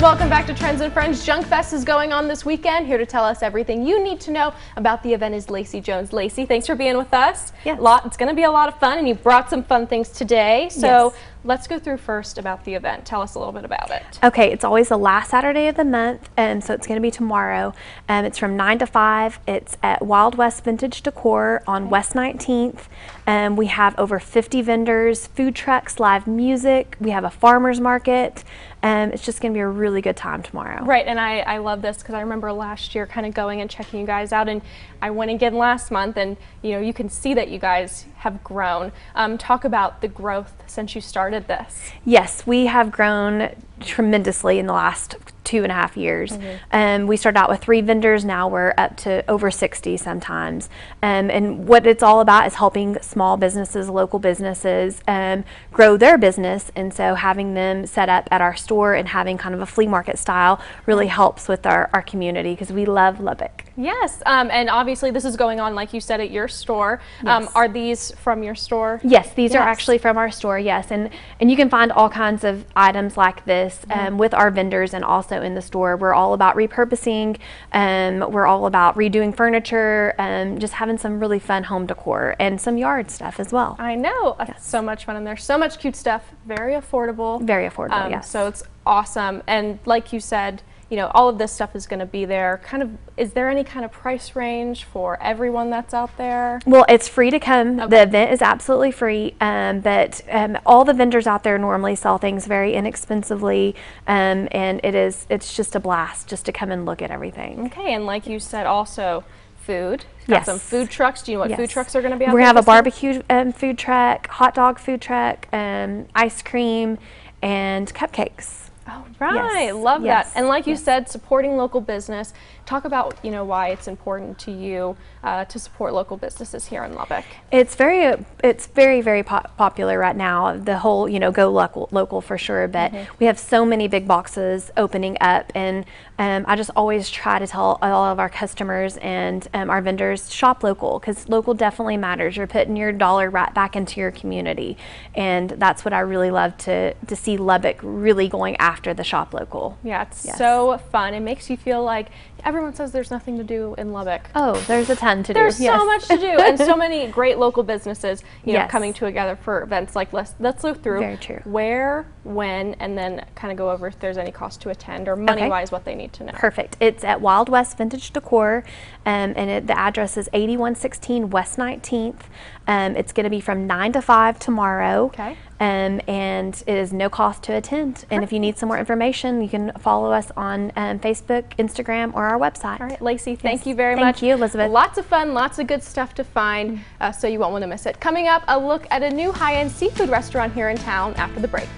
Welcome back to Trends and Friends. Junk Fest is going on this weekend. Here to tell us everything you need to know about the event is Lacey Jones. Lacey, thanks for being with us. Yes. Lot, it's going to be a lot of fun, and you brought some fun things today. So Yes. Let's go through first about the event. Tell us a little bit about it. Okay, it's always the last Saturday of the month, and so it's going to be tomorrow. Um, it's from 9 to 5. It's at Wild West Vintage Decor on West 19th. Um, we have over 50 vendors, food trucks, live music. We have a farmer's market. Um, it's just going to be a really good time tomorrow. Right, and I, I love this because I remember last year kind of going and checking you guys out, and I went again last month, and you know you can see that you guys have grown. Um, talk about the growth since you started this. Yes, we have grown tremendously in the last two and a half years. Um, we started out with three vendors, now we're up to over 60 sometimes. Um, and what it's all about is helping small businesses, local businesses, um, grow their business. And so having them set up at our store and having kind of a flea market style really helps with our, our community because we love Lubbock. Yes, um, and obviously this is going on, like you said, at your store. Um, are these from your store? Yes, these are actually from our store. Yes, and and you can find all kinds of items like this Mm-hmm. um, with our vendors and also in the store. We're all about repurposing. Um, we're all about redoing furniture. Um, just having some really fun home decor and some yard stuff as well. I know. Uh, So much fun, in there. so much cute stuff. Very affordable. Very affordable. Um, yes. So it's awesome, and like you said, you know, all of this stuff is going to be there. Kind of, is there any kind of price range for everyone that's out there? Well, it's free to come. Okay. The event is absolutely free, um, but um, all the vendors out there normally sell things very inexpensively, um, and it is it's just a blast just to come and look at everything. Okay, and like you said, also food. Got Yes. some food trucks. Do you know what food trucks are going to be We're gonna have a barbecue um, food truck, hot dog food truck, um, ice cream, and cupcakes. Oh, right. Yes, Love yes, that. And like you said, supporting local business. Talk about, you know, why it's important to you uh, to support local businesses here in Lubbock. It's very, uh, it's very, very pop- popular right now. The whole, you know, go local, local for sure. But Mm-hmm. we have so many big boxes opening up, and um, I just always try to tell all of our customers and um, our vendors shop local because local definitely matters. You're putting your dollar right back into your community, and that's what I really love to to see Lubbock really going after the shop local. Yeah, it's Yes. so fun. It makes you feel like everyone says there's nothing to do in Lubbock. Oh, there's a ton to There's do. There's so much to do, and so many great local businesses, you know, Yes. coming together for events like let's let's look through Very true. where, when, and then kind of go over if there's any cost to attend or money wise what they need to know. Perfect. It's at Wild West Vintage Decor, um, and it, the address is 8116 West 19th. Um, it's going to be from 9 to 5 tomorrow. Okay. Um, and it is no cost to attend. And if you need some more information, you can follow us on um, Facebook, Instagram, or our website. All right, Lacey, thank Yes. you very Thank much. Thank you, Elizabeth. Lots of fun, lots of good stuff to find, uh, so you won't want to miss it. Coming up, a look at a new high end seafood restaurant here in town after the break.